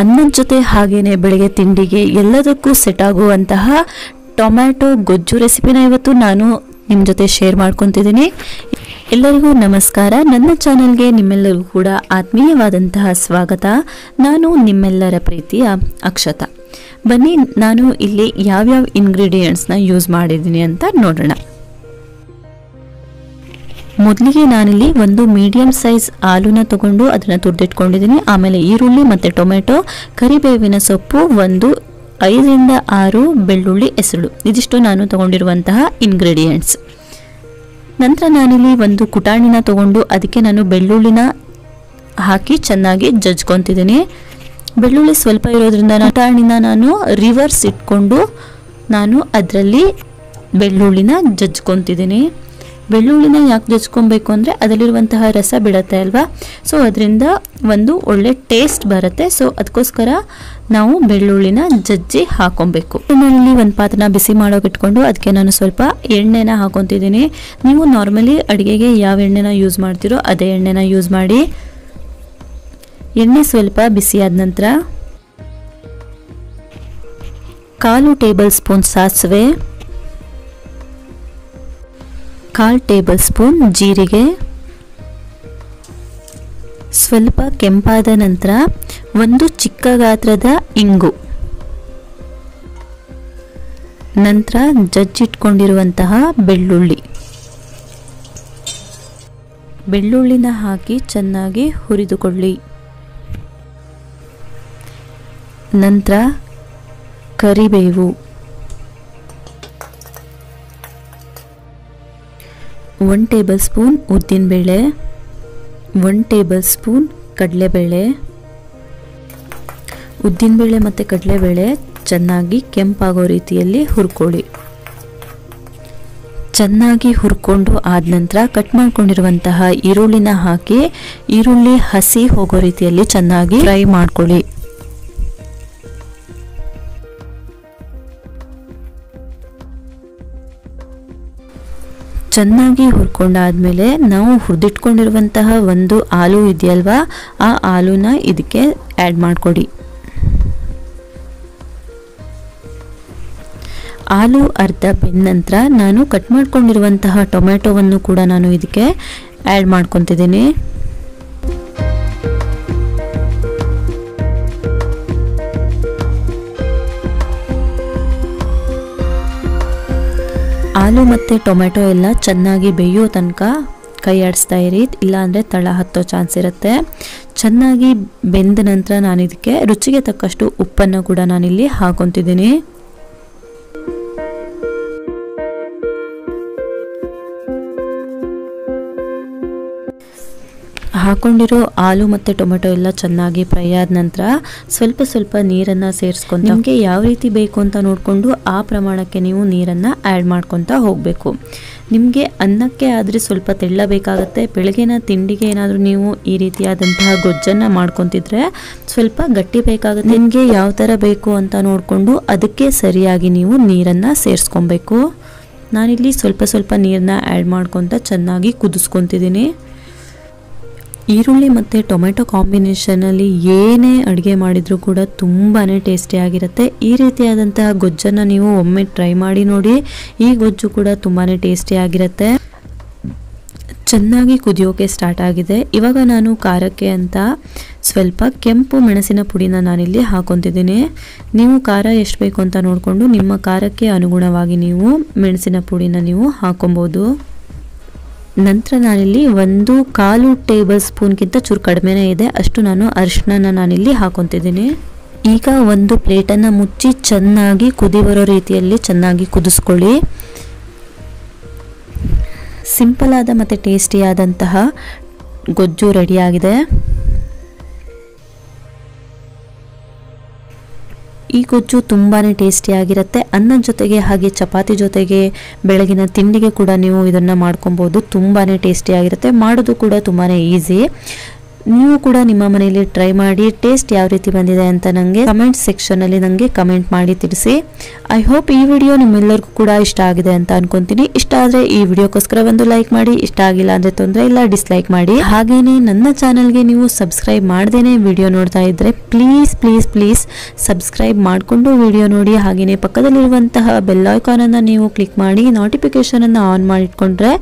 ಅನ್ನದ ಜೊತೆ ಹಾಗೇನೆ ಬೆಳಗ್ಗೆ ತಿಂಡಿಗೆ ಎಲ್ಲದಕ್ಕೂ ಸೆಟ್ ಆಗುವಂತಹ ಟೊಮ್ಯಾಟೊ ಗೊಜ್ಜು ರೆಸಿಪಿನ ಇವತ್ತು ನಾನು ನಿಮ್ಮ ಜೊತೆ ಶೇರ್ ಮಾಡ್ಕೊತಿದ್ದೀನಿ. ಎಲ್ಲರಿಗೂ ನಮಸ್ಕಾರ. ನನ್ನ ಚಾನಲ್ಗೆ ನಿಮ್ಮೆಲ್ಲರಿಗೂ ಕೂಡ ಆತ್ಮೀಯವಾದಂತಹ ಸ್ವಾಗತ. ನಾನು ನಿಮ್ಮೆಲ್ಲರ ಪ್ರೀತಿಯ ಅಕ್ಷತಾ. ಬನ್ನಿ, ನಾನು ಇಲ್ಲಿ ಯಾವ್ಯಾವ ಇಂಗ್ರೀಡಿಯೆಂಟ್ಸ್ನ ಯೂಸ್ ಮಾಡಿದ್ದೀನಿ ಅಂತ ನೋಡೋಣ. ಮೊದಲಿಗೆ ನಾನಿಲ್ಲಿ ಒಂದು ಮೀಡಿಯಂ ಸೈಜ್ ಆಲೂನ ತಗೊಂಡು ಅದನ್ನು ತುರಿದಿಟ್ಕೊಂಡಿದ್ದೀನಿ. ಆಮೇಲೆ ಈರುಳ್ಳಿ ಮತ್ತು ಟೊಮೆಟೊ, ಕರಿಬೇವಿನ ಸೊಪ್ಪು, ಒಂದು ಐದರಿಂದ ಆರು ಬೆಳ್ಳುಳ್ಳಿ ಹೆಸರು. ಇದಿಷ್ಟು ನಾನು ತಗೊಂಡಿರುವಂತಹ ಇಂಗ್ರೀಡಿಯೆಂಟ್ಸ್ ನಂತರ ನಾನಿಲ್ಲಿ ಒಂದು ಕುಟಾಣಿನ ತಗೊಂಡು ಅದಕ್ಕೆ ನಾನು ಬೆಳ್ಳುಳ್ಳಿನ ಹಾಕಿ ಚೆನ್ನಾಗಿ ಜಜ್ಕೊತಿದ್ದೀನಿ. ಬೆಳ್ಳುಳ್ಳಿ ಸ್ವಲ್ಪ ಇರೋದ್ರಿಂದ ಕುಟಾಣಿನ ನಾನು ರಿವರ್ಸ್ ಇಟ್ಕೊಂಡು ನಾನು ಅದರಲ್ಲಿ ಬೆಳ್ಳುಳ್ಳಿನ ಜಜ್ಕೊತಿದ್ದೀನಿ. ಬೆಳ್ಳುಳ್ಳಿನ ಯಾಕೆ ಜಜ್ಕೊಬೇಕು ಅಂದರೆ ಅದರಲ್ಲಿರುವಂತಹ ರಸ ಬಿಡುತ್ತೆ ಅಲ್ವಾ? ಸೊ ಅದರಿಂದ ಒಂದು ಒಳ್ಳೆ ಟೇಸ್ಟ್ ಬರುತ್ತೆ. ಸೊ ಅದಕ್ಕೋಸ್ಕರ ನಾವು ಬೆಳ್ಳುಳ್ಳಿನ ಜಜ್ಜಿ ಹಾಕೊಬೇಕು. ಎಣ್ಣೆಯಲ್ಲಿ ಒಂದು ಪಾತ್ರನ ಬಿಸಿ ಮಾಡೋಕೆ ಇಟ್ಕೊಂಡು ಅದಕ್ಕೆ ನಾನು ಸ್ವಲ್ಪ ಎಣ್ಣೆನ ಹಾಕೊತಿದ್ದೀನಿ. ನೀವು ನಾರ್ಮಲಿ ಅಡುಗೆಗೆ ಯಾವ ಎಣ್ಣೆನ ಯೂಸ್ ಮಾಡ್ತೀರೋ ಅದೇ ಎಣ್ಣೆನ ಯೂಸ್ ಮಾಡಿ. ಎಣ್ಣೆ ಸ್ವಲ್ಪ ಬಿಸಿಯಾದ ನಂತರ ಕಾಲು ಟೇಬಲ್ ಸ್ಪೂನ್ ಸಾಸಿವೆ. ಕಾಲು ಟೇಬಲ್ ಸ್ಪೂನ್ ಜೀರಿಗೆ, ಸ್ವಲ್ಪ ಕೆಂಪಾದ ನಂತರ ಒಂದು ಚಿಕ್ಕ ಗಾತ್ರದ ಇಂಗು. ನಂತರ ಜಜ್ಜಿಟ್ಕೊಂಡಿರುವಂತಹ ಬೆಳ್ಳುಳ್ಳಿ. ಬೆಳ್ಳುಳ್ಳಿನ ಹಾಕಿ ಚೆನ್ನಾಗಿ ಹುರಿದುಕೊಳ್ಳಿ. ನಂತರ ಕರಿಬೇವು. ಒನ್ ಟೇಬಲ್ ಸ್ಪೂನ್ ಉದ್ದಿನಬೇಳೆ ಒನ್ ಟೇಬಲ್ ಸ್ಪೂನ್ ಕಡಲೆಬೇಳೆ ಉದ್ದಿನಬೇಳೆ ಮತ್ತು ಕಡಲೆಬೇಳೆ ಚೆನ್ನಾಗಿ ಕೆಂಪಾಗೋ ರೀತಿಯಲ್ಲಿ ಹುರ್ಕೊಳ್ಳಿ. ಚೆನ್ನಾಗಿ ಹುರ್ಕೊಂಡು ಆದ ನಂತರ ಕಟ್ ಮಾಡ್ಕೊಂಡಿರುವಂತಹ ಈರುಳ್ಳಿನ ಹಾಕಿ ಈರುಳ್ಳಿ ಹಸಿ ಹೋಗೋ ರೀತಿಯಲ್ಲಿ ಚೆನ್ನಾಗಿ ಫ್ರೈ ಮಾಡ್ಕೊಳ್ಳಿ. ಚೆನ್ನಾಗಿ ಹುರ್ಕೊಂಡಾದ್ಮೇಲೆ ನಾವು ಹುರಿದಿಟ್ಕೊಂಡಿರುವಂತಹ ಒಂದು ಆಲೂ ಇದೆಯಲ್ವಾ, ಆ ಆಲೂನ ಇದಕ್ಕೆ ಆ್ಯಡ್ ಮಾಡಿಕೊಡಿ. ಆಲೂ ಅರ್ಧ ಬೆಂದ ನಂತರ ನಾನು ಕಟ್ ಮಾಡ್ಕೊಂಡಿರುವಂತಹ ಟೊಮೆಟೊವನ್ನು ಕೂಡ ನಾನು ಇದಕ್ಕೆ ಆ್ಯಡ್ ಮಾಡ್ಕೊತಿದ್ದೀನಿ. ಆಲೂ ಮತ್ತು ಟೊಮೆಟೊ ಎಲ್ಲ ಚೆನ್ನಾಗಿ ಬೇಯೋ ತನಕ ಕೈ ಆಡಿಸ್ತಾ ಇರಿ. ಇಲ್ಲಾಂದರೆ ತಳ ಹತ್ತೋ ಚಾನ್ಸ್ ಇರುತ್ತೆ. ಚೆನ್ನಾಗಿ ಬೆಂದ ನಂತರ ನಾನು ಇದಕ್ಕೆ ರುಚಿಗೆ ತಕ್ಕಷ್ಟು ಉಪ್ಪನ್ನು ಕೂಡ ನಾನಿಲ್ಲಿ ಹಾಕೊತಿದ್ದೀನಿ. ಹಾಕೊಂಡಿರೋ ಆಲೂ ಮತ್ತು ಟೊಮೆಟೊ ಎಲ್ಲ ಚೆನ್ನಾಗಿ ಫ್ರೈ ಆದ ನಂತರ ಸ್ವಲ್ಪ ಸ್ವಲ್ಪ ನೀರನ್ನು ಸೇರಿಸ್ಕೊಂಡು ನಿಮಗೆ ಯಾವ ರೀತಿ ಬೇಕು ಅಂತ ನೋಡಿಕೊಂಡು ಆ ಪ್ರಮಾಣಕ್ಕೆ ನೀವು ನೀರನ್ನು ಆ್ಯಡ್ ಮಾಡ್ಕೊತಾ ಹೋಗಬೇಕು. ನಿಮಗೆ ಅನ್ನಕ್ಕೆ ಆದರೆ ಸ್ವಲ್ಪ ತೆಳ್ಳಬೇಕಾಗತ್ತೆ ಬೆಳಗಿನ ತಿಂಡಿಗೆ ಏನಾದರೂ ನೀವು ಈ ರೀತಿಯಾದಂತಹ ಗೊಜ್ಜನ್ನು ಮಾಡ್ಕೊತಿದ್ರೆ ಸ್ವಲ್ಪ ಗಟ್ಟಿ ಬೇಕಾಗುತ್ತೆ. ನಿಮಗೆ ಯಾವ ಥರ ಬೇಕು ಅಂತ ನೋಡಿಕೊಂಡು ಅದಕ್ಕೆ ಸರಿಯಾಗಿ ನೀವು ನೀರನ್ನು ಸೇರಿಸ್ಕೊಬೇಕು. ನಾನಿಲ್ಲಿ ಸ್ವಲ್ಪ ಸ್ವಲ್ಪ ನೀರನ್ನ ಆ್ಯಡ್ ಮಾಡ್ಕೊತ ಚೆನ್ನಾಗಿ ಕುದಿಸ್ಕೊತಿದ್ದೀನಿ. ಈರುಳ್ಳಿ ಮತ್ತು ಟೊಮೆಟೊ ಕಾಂಬಿನೇಷನಲ್ಲಿ ಏನೇ ಅಡುಗೆ ಮಾಡಿದರೂ ಕೂಡ ತುಂಬಾ ಟೇಸ್ಟಿಯಾಗಿರುತ್ತೆ ಈ ರೀತಿಯಾದಂತಹ ಗೊಜ್ಜನ್ನು ನೀವು ಒಮ್ಮೆ ಟ್ರೈ ಮಾಡಿ ನೋಡಿ, ಈ ಗೊಜ್ಜು ಕೂಡ ತುಂಬಾ ಟೇಸ್ಟಿಯಾಗಿರುತ್ತೆ ಚೆನ್ನಾಗಿ ಕುದಿಯೋಕೆ ಸ್ಟಾರ್ಟ್ ಆಗಿದೆ. ಇವಾಗ ನಾನು ಖಾರಕ್ಕೆ ಅಂತ ಸ್ವಲ್ಪ ಕೆಂಪು ಮೆಣಸಿನ ಪುಡಿನ ನಾನಿಲ್ಲಿ ಹಾಕೊತಿದ್ದೀನಿ. ನೀವು ಖಾರ ಎಷ್ಟು ಬೇಕು ಅಂತ ನೋಡಿಕೊಂಡು ನಿಮ್ಮ ಖಾರಕ್ಕೆ ಅನುಗುಣವಾಗಿ ನೀವು ಮೆಣಸಿನ ಪುಡಿನ ನೀವು ಹಾಕೊಬೋದು. ನಂತರ ನಾನಿಲ್ಲಿ ಒಂದು ಕಾಲು ಟೇಬಲ್ ಸ್ಪೂನ್ಗಿಂತ ಚೂರು ಕಡಿಮೆನೇ ಇದೆ. ಅಷ್ಟು ನಾನು ಅರಿಶಿನ ನಾನಿಲ್ಲಿ ಹಾಕೊತಿದ್ದೀನಿ. ಈಗ ಒಂದು ಪ್ಲೇಟನ್ನು ಮುಚ್ಚಿ ಚೆನ್ನಾಗಿ ಕುದಿ ಬರೋ ರೀತಿಯಲ್ಲಿ ಚೆನ್ನಾಗಿ ಕುದಿಸ್ಕೊಳ್ಳಿ. ಸಿಂಪಲ್ ಆದ ಮತ್ತು ಟೇಸ್ಟಿಯಾದಂತಹ ಗೊಜ್ಜು ರೆಡಿಯಾಗಿದೆ. ಈ ಗೊಜ್ಜು ತುಂಬಾ ಟೇಸ್ಟಿಯಾಗಿರುತ್ತೆ ಅನ್ನದ ಜೊತೆಗೆ ಹಾಗೆ ಚಪಾತಿ ಜೊತೆಗೆ ಬೆಳಗಿನ ತಿಂಡಿಗೆ ಕೂಡ ನೀವು ಇದನ್ನು ಮಾಡ್ಕೊಬೋದು. ತುಂಬಾ ಟೇಸ್ಟಿಯಾಗಿರುತ್ತೆ ಮಾಡೋದು ಕೂಡ ತುಂಬಾ ಈಸಿ ನೀವು ಕೂಡ ನಿಮ್ಮ ಮನೆಯಲ್ಲಿ ಟ್ರೈ ಮಾಡಿ ಟೇಸ್ಟ್ ಯಾವ ರೀತಿ ಬಂದಿದೆ ಅಂತ ನನಗೆ ಕಮೆಂಟ್ ಸೆಕ್ಷನ್ ಅಲ್ಲಿ ನನಗೆ ಕಮೆಂಟ್ ಮಾಡಿ ತಿಳಿಸಿ. ಐ ಹೋಪ್ ಈ ವಿಡಿಯೋ ನಿಮ್ಮೆಲ್ಲರಿಗೂ ಕೂಡ ಇಷ್ಟ ಆಗಿದೆ ಅಂತ ಅನ್ಕೊಂತೀನಿ. ಇಷ್ಟ ಆದ್ರೆ ಈ ವಿಡಿಯೋಕ್ಕೋಸ್ಕರ ಒಂದು ಲೈಕ್ ಮಾಡಿ, ಇಷ್ಟ ಆಗಿಲ್ಲ ಅಂದ್ರೆ ತೊಂದರೆ ಇಲ್ಲ ಡಿಸ್ಲೈಕ್ ಮಾಡಿ. ಹಾಗೇನೆ ನನ್ನ ಚಾನಲ್ಗೆ ನೀವು ಸಬ್ಸ್ಕ್ರೈಬ್ ಮಾಡ್ದೇನೆ ವಿಡಿಯೋ ನೋಡ್ತಾ ಇದ್ರೆ ಪ್ಲೀಸ್ ಪ್ಲೀಸ್ ಪ್ಲೀಸ್ ಸಬ್ಸ್ಕ್ರೈಬ್ ಮಾಡಿಕೊಂಡು ವಿಡಿಯೋ ನೋಡಿ. ಹಾಗೇನೆ ಪಕ್ಕದಲ್ಲಿರುವಂತಹ ಬೆಲ್ ಅನ್ನ ನೀವು ಕ್ಲಿಕ್ ಮಾಡಿ ನೋಟಿಫಿಕೇಶನ್ ಅನ್ನ ಆನ್ ಮಾಡಿಟ್ಕೊಂಡ್ರೆ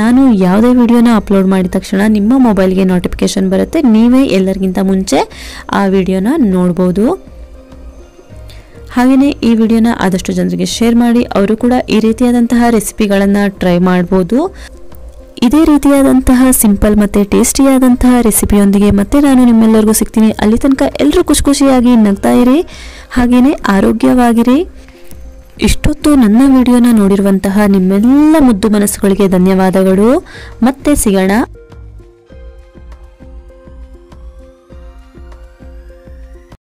ನಾನು ಯಾವುದೇ ವಿಡಿಯೋನ ಅಪ್ಲೋಡ್ ಮಾಡಿದ ತಕ್ಷಣ ನಿಮ್ಮ ಮೊಬೈಲ್ಗೆ ನೋಟಿಫಿಕೇಶನ್ ಬರುತ್ತೆ. ನೀವೇ ಎಲ್ಲರಿಗಿಂತ ಮುಂಚೆ ಆ ವಿಡಿಯೋನ ನೋಡ್ಬೋದು. ಹಾಗೆಯೇ ಈ ವಿಡಿಯೋನ ಆದಷ್ಟು ಜನರಿಗೆ ಶೇರ್ ಮಾಡಿ, ಅವರು ಕೂಡ ಈ ರೀತಿಯಾದಂತಹ ರೆಸಿಪಿಗಳನ್ನು ಟ್ರೈ ಮಾಡ್ಬೋದು. ಇದೇ ರೀತಿಯಾದಂತಹ ಸಿಂಪಲ್ ಮತ್ತು ಟೇಸ್ಟಿಯಾದಂತಹ ರೆಸಿಪಿಯೊಂದಿಗೆ ಮತ್ತೆ ನಾನು ನಿಮ್ಮೆಲ್ಲರಿಗೂ ಸಿಗ್ತೀನಿ. ಅಲ್ಲಿ ತನಕ ಎಲ್ಲರೂ ಖುಷಿ ಖುಷಿಯಾಗಿ ನಗ್ತಾ ಇರಿ. ಹಾಗೆಯೇ ಆರೋಗ್ಯವಾಗಿರಿ. ಇಷ್ಟೊತ್ತು ನನ್ನ ವಿಡಿಯೋನ ನೋಡಿರುವಂತಹ ನಿಮ್ಮೆಲ್ಲ ಮುದ್ದು ಮನಸ್ಸುಗಳಿಗೆ ಧನ್ಯವಾದಗಳು. ಮತ್ತೆ ಸಿಗೋಣ.